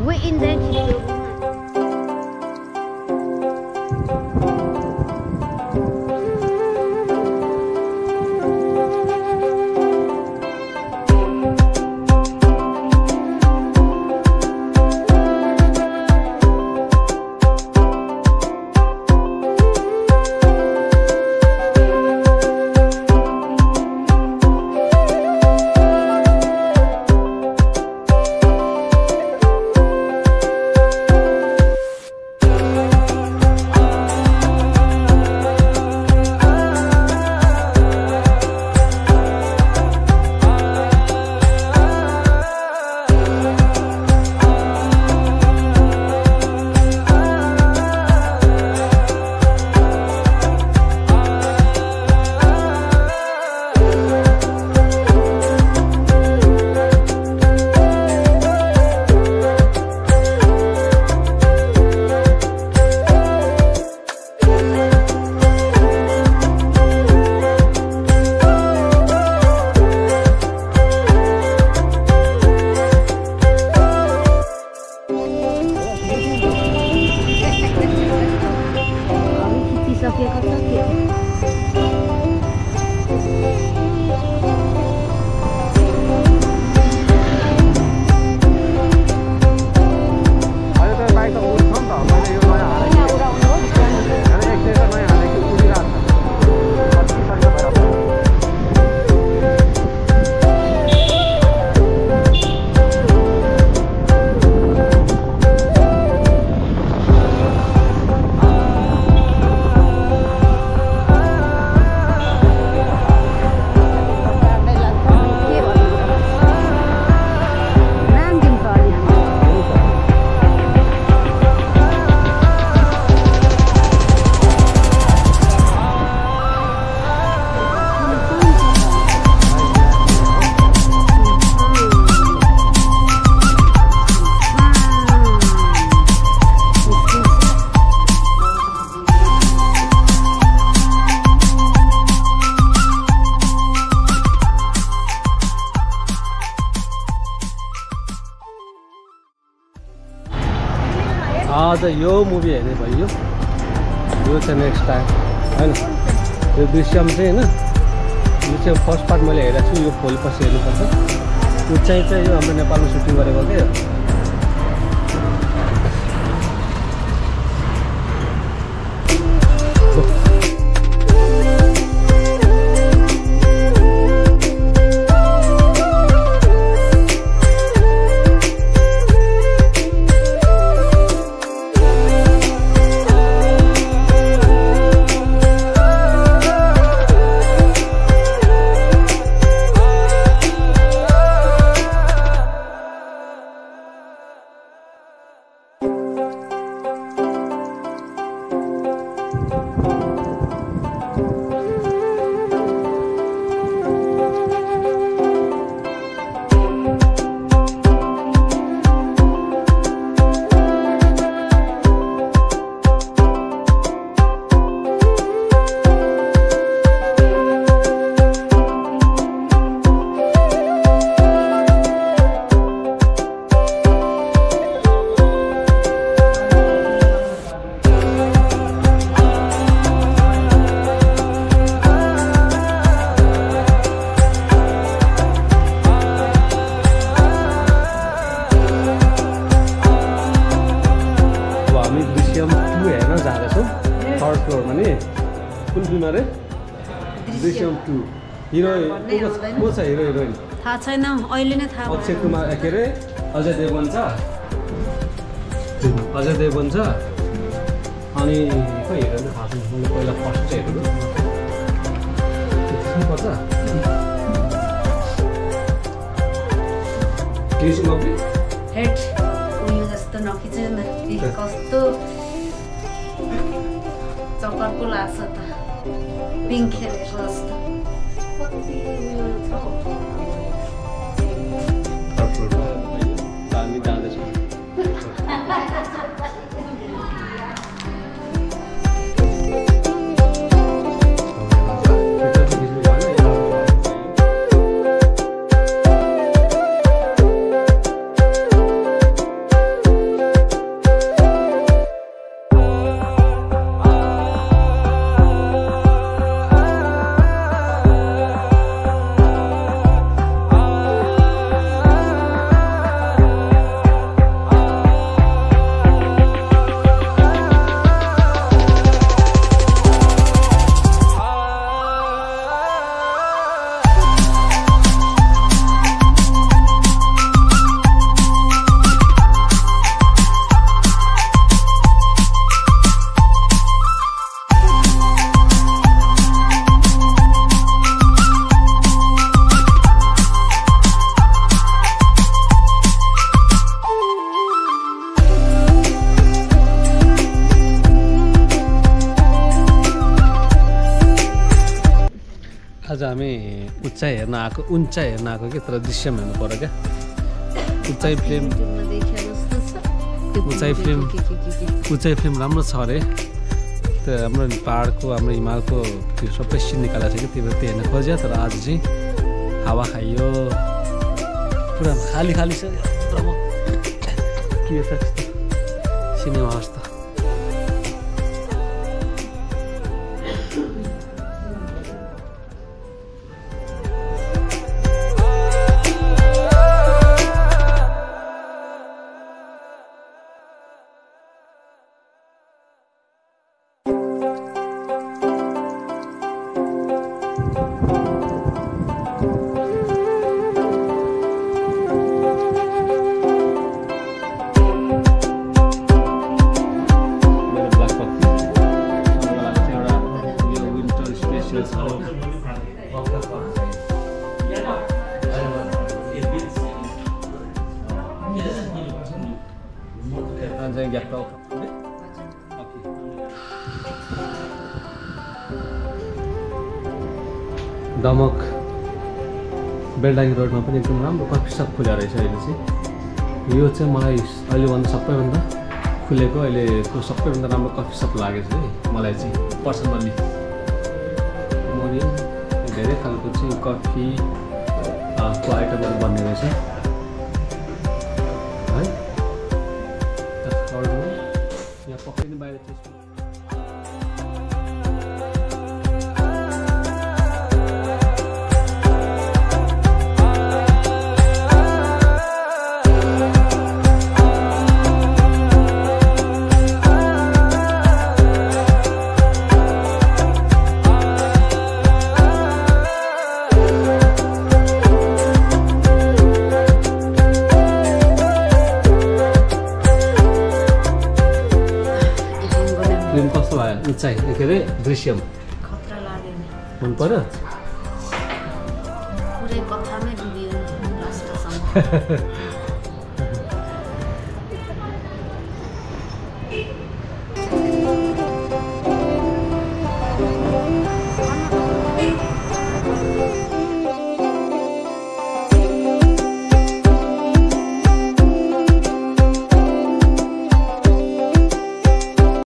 We invented आज यो movie हेर्ने भयो यो चाहिँ नेक्स्ट टाइम होइन यो दृश्यम चाहिँ होइन यो चाहिँ फर्स्ट पार्ट मैले हेरेको छु यो भोलि पछि हेर्नुपर्छ यो चाहिँ चाहिँ यो हाम्रो नेपालमा सुटिङ गरेको क्या को छ हिरो हिरोइन? थाहा छैन अहिले नै थाहा अक्षय कुमार के अरे अजय देवगन छ। अजय देवगन छ। अनि खोइ हेरेर थाहा छैन मैले पहिला फर्स्ट चाहिँ हेरेको। पर्छ हेड उयो जस्तो नखिचेन। कस्तो? चक्करको लाग्छ त पिङ्क खेलेको जस्तो उचाइ हेर्न आएको उन्चाइ हेर्न आएको कि तर दृश्यम हेर्नु पऱ्यो क्या उचाइ फिल्म उचाइ फिल्म। उचाइ फिल्म राम्रो छ अरे त्यो हाम्रो पाहाडको हाम्रो हिमालको त्यो सबै सिन निकालेको छ कि त्यो त्यो हेर्न खोज्यो तर आज चाहिँ हावा खाइयो पुरा खाली खाली छ के सिनेमा जस्तो मेरो ग्याप दमक बेलडाङ्गी रोडमा पनि एकदम राम्रो कफी सप खुलेको रहेछ अहिले चाहिँ यो चाहिँ मलाई अहिलेभन्दा सबैभन्दा खुलेको अहिलेको सबैभन्दा राम्रो कफी सप लागेको छ है मलाई चाहिँ पर्सनल्ली मर्निङ धेरै खालको चाहिँ कफी अ, को आइटमहरू बन्ने रहेछ कस्तो उचाइ के अरे दृश्यम मन